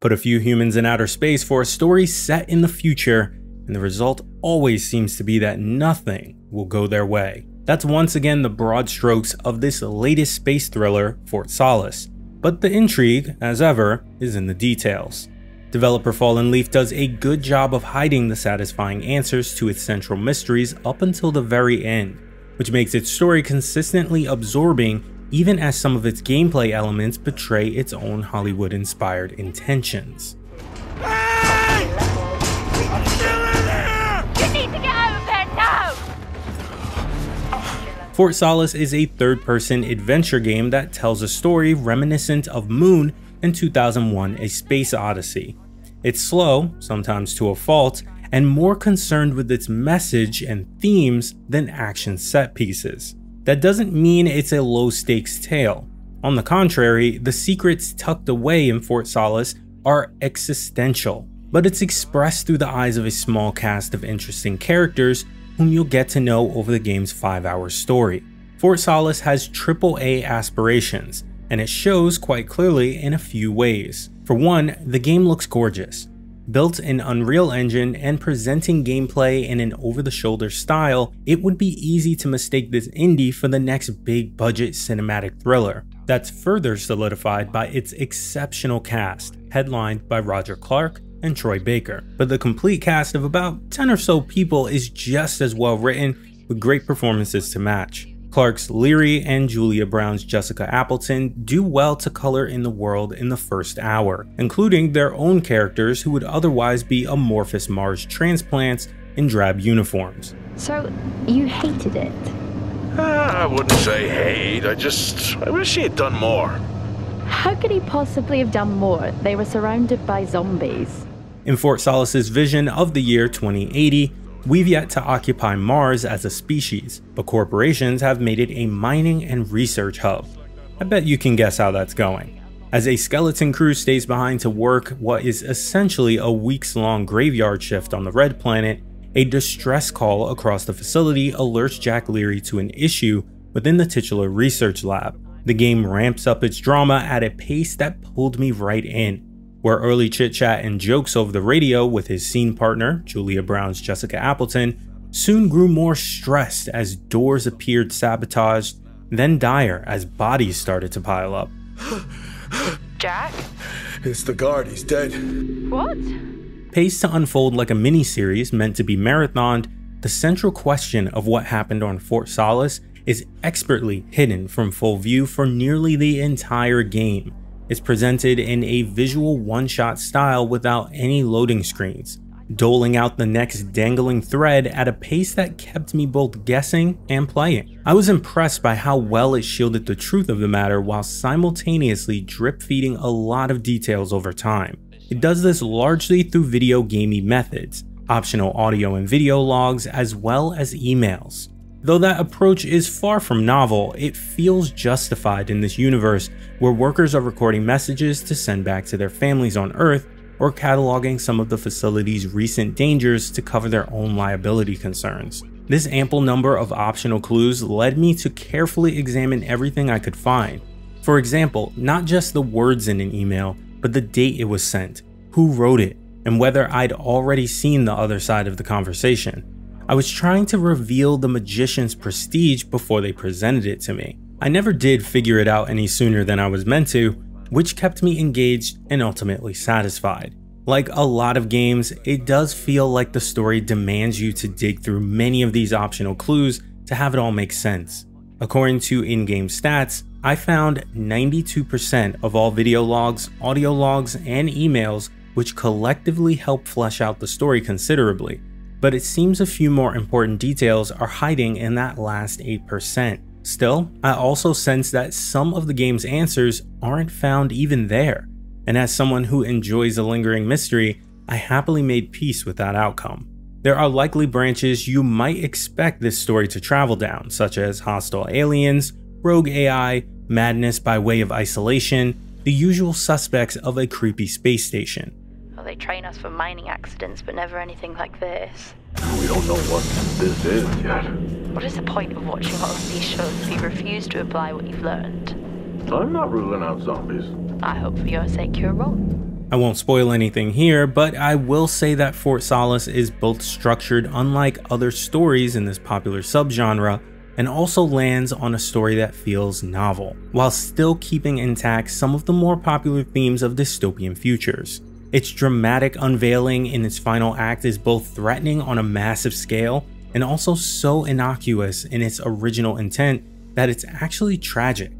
Put a few humans in outer space for a story set in the future, and the result always seems to be that nothing will go their way. That's once again the broad strokes of this latest space thriller, Fort Solis. But the intrigue, as ever, is in the details. Developer Fallen Leaf does a good job of hiding the satisfying answers to its central mysteries up until the very end, which makes its story consistently absorbing even as some of its gameplay elements betray its own Hollywood-inspired intentions. Fort Solis is a third-person adventure game that tells a story reminiscent of Moon and 2001 A Space Odyssey. It's slow, sometimes to a fault, and more concerned with its message and themes than action set pieces. That doesn't mean it's a low stakes tale. On the contrary, the secrets tucked away in Fort Solis are existential, but it's expressed through the eyes of a small cast of interesting characters whom you'll get to know over the game's 5 hour story. Fort Solis has AAA aspirations, and it shows quite clearly in a few ways. For one, the game looks gorgeous. Built in Unreal Engine and presenting gameplay in an over-the-shoulder style, it would be easy to mistake this indie for the next big budget cinematic thriller. That's further solidified by its exceptional cast, headlined by Roger Clark, and Troy Baker. But the complete cast of about 10 or so people is just as well written with great performances to match. Clark's Leary and Julia Brown's Jessica Appleton do well to color in the world in the first hour, including their own characters who would otherwise be amorphous Mars transplants in drab uniforms. So, you hated it? Uh, I wouldn't say hate, I just, I wish he had done more. How could he possibly have done more? They were surrounded by zombies. In Fort Solis's vision of the year 2080, we've yet to occupy Mars as a species, but corporations have made it a mining and research hub. I bet you can guess how that's going. As a skeleton crew stays behind to work what is essentially a weeks long graveyard shift on the Red Planet, a distress call across the facility alerts Jack Leary to an issue within the titular research lab. The game ramps up its drama at a pace that pulled me right in, where early chit chat and jokes over the radio with his scene partner, Julia Brown's Jessica Appleton, soon grew more stressed as doors appeared sabotaged, then dire as bodies started to pile up. Jack? It's the guard, he's dead. What? Paced to unfold like a miniseries meant to be marathoned, the central question of what happened on Fort Solis is expertly hidden from full view for nearly the entire game, is presented in a visual one-shot style without any loading screens, doling out the next dangling thread at a pace that kept me both guessing and playing. I was impressed by how well it shielded the truth of the matter while simultaneously drip feeding a lot of details over time. It does this largely through video gamey methods, optional audio and video logs, as well as emails. Though that approach is far from novel, it feels justified in this universe where workers are recording messages to send back to their families on Earth or cataloging some of the facility's recent dangers to cover their own liability concerns. This ample number of optional clues led me to carefully examine everything I could find. For example, not just the words in an email, but the date it was sent, who wrote it, and whether I'd already seen the other side of the conversation. I was trying to reveal the magician's prestige before they presented it to me. I never did figure it out any sooner than I was meant to, which kept me engaged and ultimately satisfied. Like a lot of games, it does feel like the story demands you to dig through many of these optional clues to have it all make sense. According to in-game stats, I found 92% of all video logs, audio logs, and emails which collectively help flesh out the story considerably, but it seems a few more important details are hiding in that last 8%. Still, I also sense that some of the game's answers aren't found even there, and as someone who enjoys a lingering mystery, I happily made peace with that outcome. There are likely branches you might expect this story to travel down, such as hostile aliens, rogue AI, madness by way of isolation, the usual suspects of a creepy space station. Well, they train us for mining accidents, but never anything like this. We don't know what this is yet. What is the point of watching all of these shows if you refuse to apply what you've learned? I'm not ruling out zombies. I hope for your sake you're wrong. I won't spoil anything here, but I will say that Fort Solis is both structured unlike other stories in this popular subgenre, and also lands on a story that feels novel, while still keeping intact some of the more popular themes of dystopian futures. Its dramatic unveiling in its final act is both threatening on a massive scale and also so innocuous in its original intent that it's actually tragic.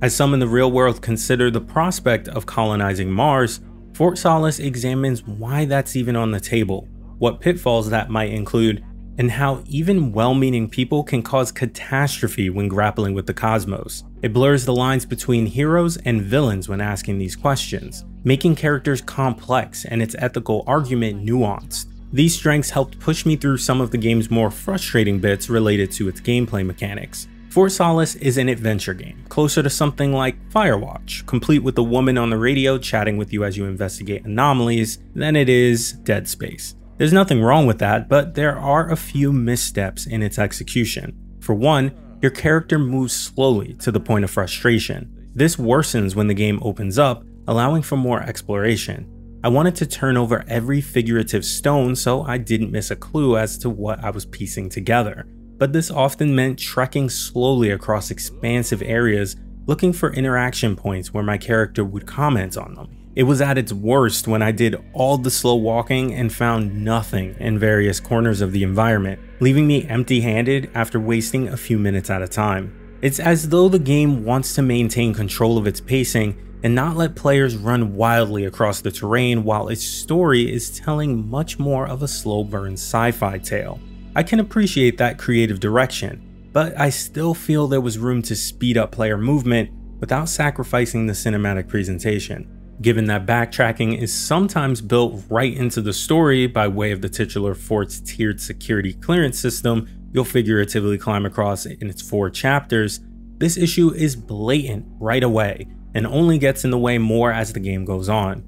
As some in the real world consider the prospect of colonizing Mars, Fort Solis examines why that's even on the table, what pitfalls that might include, and how even well-meaning people can cause catastrophe when grappling with the cosmos. It blurs the lines between heroes and villains when asking these questions, making characters complex and its ethical argument nuanced. These strengths helped push me through some of the game's more frustrating bits related to its gameplay mechanics. Fort Solis is an adventure game, closer to something like Firewatch, complete with a woman on the radio chatting with you as you investigate anomalies, than it is Dead Space. There's nothing wrong with that, but there are a few missteps in its execution. For one, your character moves slowly to the point of frustration. This worsens when the game opens up, allowing for more exploration. I wanted to turn over every figurative stone so I didn't miss a clue as to what I was piecing together but this often meant trekking slowly across expansive areas looking for interaction points where my character would comment on them. It was at its worst when I did all the slow walking and found nothing in various corners of the environment, leaving me empty handed after wasting a few minutes at a time. It's as though the game wants to maintain control of its pacing and not let players run wildly across the terrain while its story is telling much more of a slow burn sci fi tale. I can appreciate that creative direction, but I still feel there was room to speed up player movement without sacrificing the cinematic presentation. Given that backtracking is sometimes built right into the story by way of the titular fort's tiered security clearance system you'll figuratively climb across in its four chapters, this issue is blatant right away and only gets in the way more as the game goes on.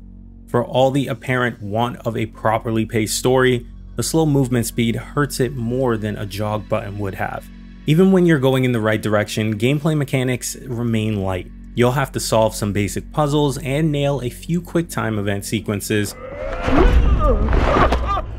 For all the apparent want of a properly paced story, the slow movement speed hurts it more than a jog button would have. Even when you're going in the right direction, gameplay mechanics remain light. You'll have to solve some basic puzzles and nail a few quick time event sequences.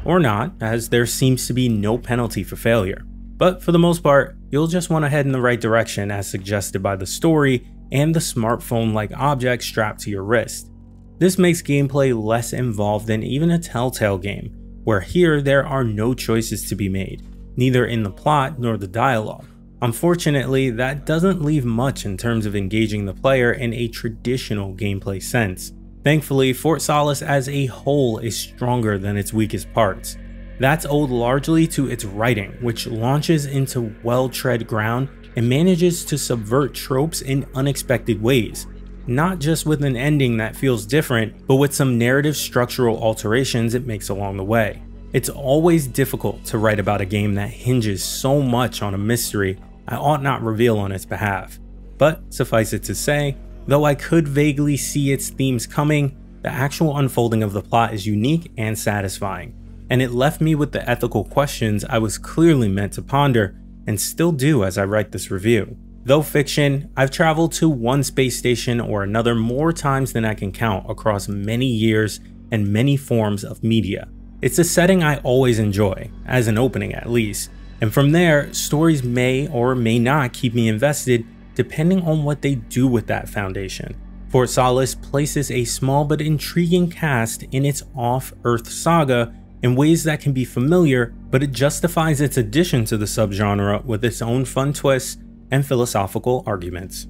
Or not, as there seems to be no penalty for failure. But for the most part, you'll just want to head in the right direction as suggested by the story and the smartphone-like object strapped to your wrist. This makes gameplay less involved than even a Telltale game, where here there are no choices to be made, neither in the plot nor the dialogue. Unfortunately, that doesn't leave much in terms of engaging the player in a traditional gameplay sense. Thankfully, Fort Solis as a whole is stronger than its weakest parts. That's owed largely to its writing, which launches into well-tread ground and manages to subvert tropes in unexpected ways, not just with an ending that feels different, but with some narrative structural alterations it makes along the way. It's always difficult to write about a game that hinges so much on a mystery I ought not reveal on its behalf. But suffice it to say, though I could vaguely see its themes coming, the actual unfolding of the plot is unique and satisfying, and it left me with the ethical questions I was clearly meant to ponder and still do as I write this review. Though fiction, I've traveled to one space station or another more times than I can count across many years and many forms of media. It's a setting I always enjoy, as an opening at least, and from there, stories may or may not keep me invested depending on what they do with that foundation. Fort Solis places a small but intriguing cast in its off-Earth saga in ways that can be familiar, but it justifies its addition to the subgenre with its own fun twists and philosophical arguments.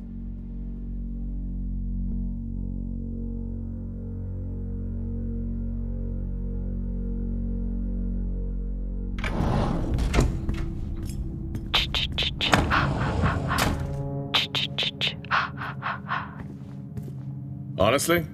Honestly,